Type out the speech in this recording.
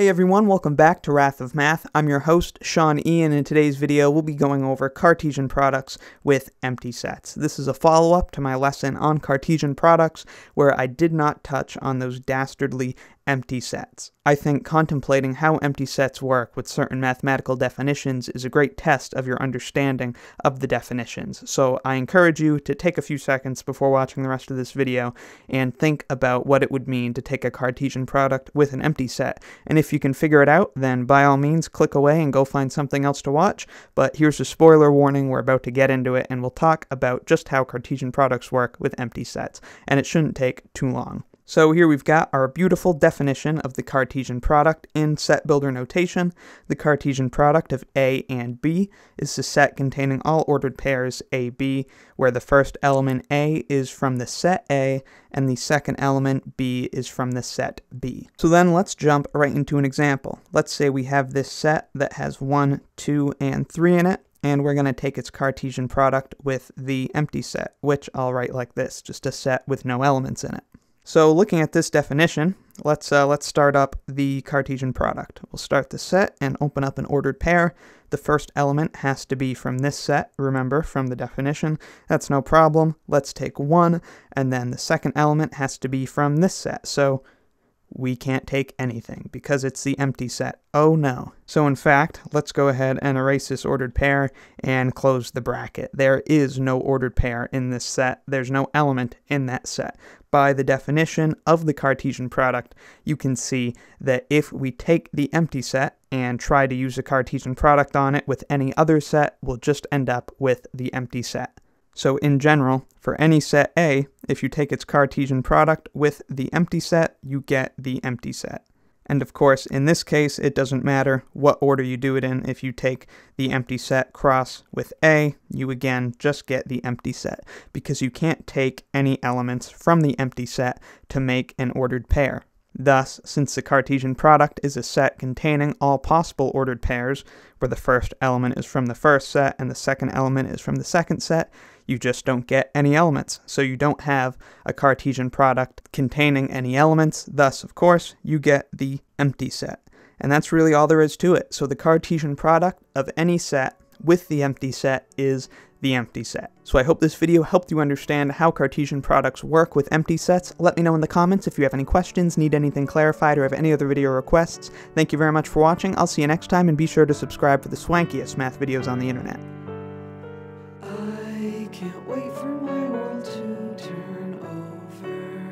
Hey everyone, welcome back to Wrath of Math. I'm your host, Sean Ian. And in today's video, we'll be going over Cartesian products with empty sets. This is a follow-up to my lesson on Cartesian products, where I did not touch on those dastardly empty sets. I think contemplating how empty sets work with certain mathematical definitions is a great test of your understanding of the definitions. So I encourage you to take a few seconds before watching the rest of this video and think about what it would mean to take a Cartesian product with an empty set. And if you can figure it out, then by all means click away and go find something else to watch. But here's a spoiler warning, we're about to get into it and we'll talk about just how Cartesian products work with empty sets. And it shouldn't take too long. So here we've got our beautiful definition of the Cartesian product in set builder notation. The Cartesian product of A and B is the set containing all ordered pairs AB, where the first element A is from the set A and the second element B is from the set B. So then let's jump right into an example. Let's say we have this set that has 1, 2, and 3 in it and we're going to take its Cartesian product with the empty set, which I'll write like this, just a set with no elements in it. So looking at this definition, let's uh, let's start up the Cartesian product. We'll start the set and open up an ordered pair. The first element has to be from this set, remember, from the definition. That's no problem. Let's take one, and then the second element has to be from this set. So we can't take anything because it's the empty set. Oh no. So in fact, let's go ahead and erase this ordered pair and close the bracket. There is no ordered pair in this set. There's no element in that set. By the definition of the Cartesian product, you can see that if we take the empty set and try to use a Cartesian product on it with any other set, we'll just end up with the empty set. So in general, for any set A, if you take its Cartesian product with the empty set, you get the empty set. And of course, in this case, it doesn't matter what order you do it in. If you take the empty set cross with A, you again just get the empty set, because you can't take any elements from the empty set to make an ordered pair. Thus, since the Cartesian product is a set containing all possible ordered pairs, where the first element is from the first set and the second element is from the second set, you just don't get any elements. So you don't have a Cartesian product containing any elements. Thus, of course, you get the empty set. And that's really all there is to it. So the Cartesian product of any set with the empty set is the empty set. So I hope this video helped you understand how Cartesian products work with empty sets. Let me know in the comments if you have any questions, need anything clarified, or have any other video requests. Thank you very much for watching, I'll see you next time, and be sure to subscribe for the swankiest math videos on the internet. I can't wait for my world to turn over